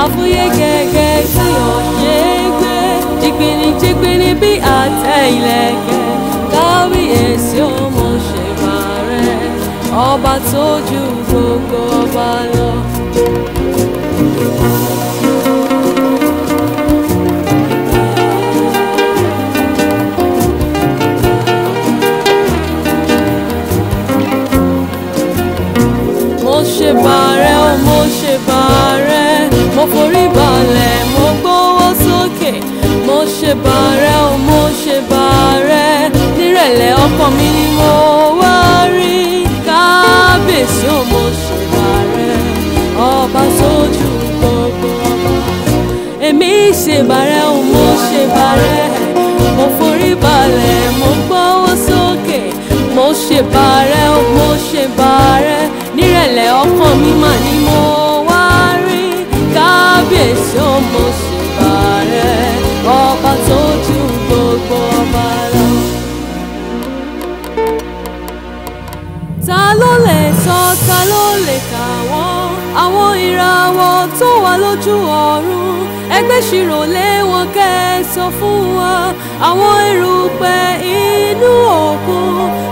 àfúyẹ́ gẹ́gẹ́ tí ò ṣe é gbé jìgbìnìjìgbìnì bí àtẹ ìlẹ̀kẹ̀ kábíyèsí ọmọ ṣèbà rẹ̀ ọba tó ju gbogbo ọba lọ. ṣe bà rẹ o mo ṣe bà rẹ nírẹ̀lẹ̀ ọkọ mi ni mo wá rí kábíyèsí o mo ṣe bà rẹ ọba sójú gbogbo ọba èmi ṣe bà rẹ o mo ṣe bà mo forí balẹ̀ mo gbọ́wọ́ sókè mo ṣe bà o mo ṣe bà nírẹ̀lẹ̀ ọkọ mi mà ni mo wá rí kábíyèsí o mo ṣe. wọn tó wà lójú ọ̀run ẹgbẹ́ ṣirò lé wọn kẹ́ ẹ sọ fún wa àwọn erùpẹ̀ inú òkun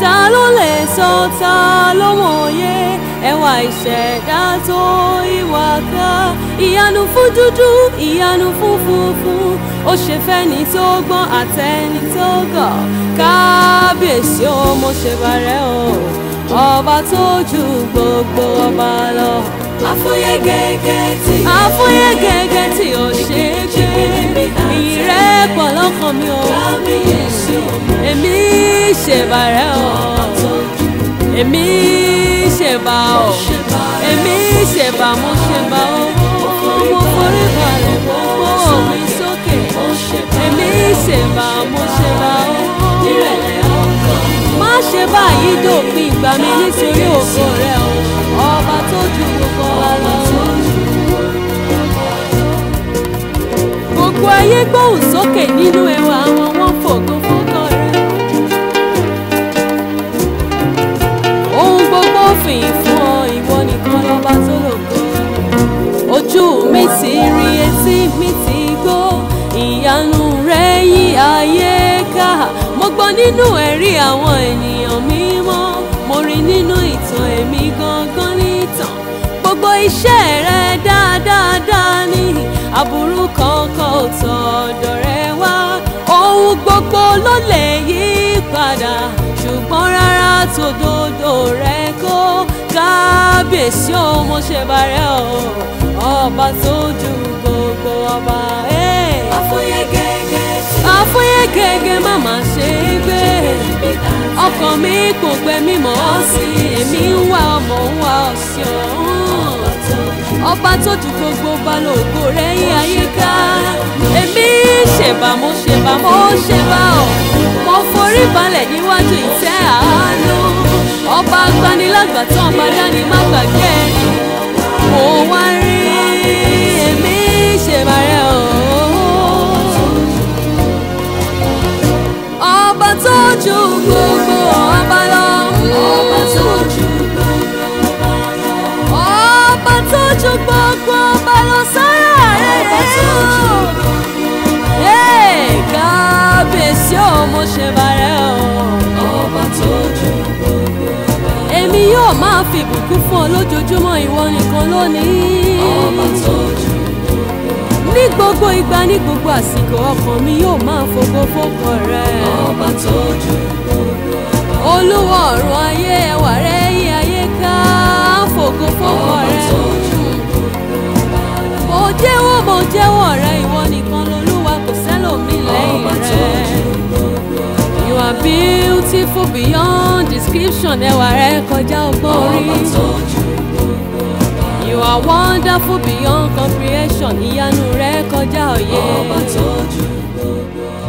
ta ló lè sọ ta ló mọ̀ye ẹwà ìṣẹ̀dá tó ìwà ká ìyanu fún dúdú ìyanu fún funfun ó ṣe fẹ́ni tó gbọ́n àtẹni tó gọ̀ kábíyèsí ó ṣe bàrẹ́ o ọba tó ju gbogbo ọba lọ afúyẹ́ gẹ́gẹ́ tí o ṣe afúyẹ́ gẹ́gẹ́ tí o ṣe ṣe ìyìn rẹ pọ̀ lọ́kàn mi o èmi ṣèbà rẹ o èmi ṣèbà o èmi ṣèbà mo ṣèbà o mo forí balẹ̀ mo mọ́ mi sókè èmi ṣèbà mo ṣèbà o má ṣe báyìí dòpin ìgbà mi nítorí ògo rẹ o ọba tó jù wá. gbogbo ayé gbóhùn sókè nínú ẹwà àwọn wọn fògo fókọ rẹ. ohun gbogbo fìyìn fún ọ ìwọ nìkan lọ́ba tó lògo. ojú mi ti rí etí mi ti gbọ́ ìyanu rẹ yí ayé ká. mo gbọ́ nínú ẹ̀rí àwọn ènìyàn mímọ́ mo rí nínú ìtàn èmi gangan nìtàn gbogbo iṣẹ́ ẹ̀ aburú kankan ò tọ̀dọ̀ rẹ wá ohun gbogbo ló yí padà ṣùgbọ́n rárá tòdodo rẹ kó kábíyèsí ọmọ ṣe bàrẹ̀ o ọba tó gbogbo ọba. àfọyẹ eh. gẹ́gẹ́ ṣe ṣe é gbé ọkàn mi kò gbẹ mímọ́ sí èmi ń wá ọmọ ń wá ọ̀sìn ọ̀hún ọba tó ju gbogbo ọba lóògbó rẹ̀ yí ayé ká èmi ṣèbàmọ́ ṣèbàmọ́ ṣèbà ọ̀ mo forí balẹ̀ níwájú ìtẹ́ àánú ọba agbanilágbà tán ọba dání má gbàgbé mo wá rí èmi ṣèbàrẹ̀ ọ̀. ọba tó ju gbogbo. lójoojúmọ́ ìwọ nìkan lónìí. ọba tó jù ní gbogbo ìgbà ní gbogbo àsìkò ọkàn mi yóò máa fògo fókọ rẹ. ọba tó jù gbogbo olúwa ọ̀run ayé ẹwà rẹ yí ayé ká fògo fókọ rẹ. ọba tó jù gbogbo mo jẹ́wọ́ mo jẹ́wọ́ rẹ ìwọ nìkan lolúwa kò sẹ́lòmí lẹ́yìn rẹ. ọba tó jù gbogbo you are beautiful beyond description ẹwà rẹ kọjá ọgbọ́n orí. You are wonderful beyond comprehension ìyanu rẹ kọjá òye. ọba tó ju gbogbo.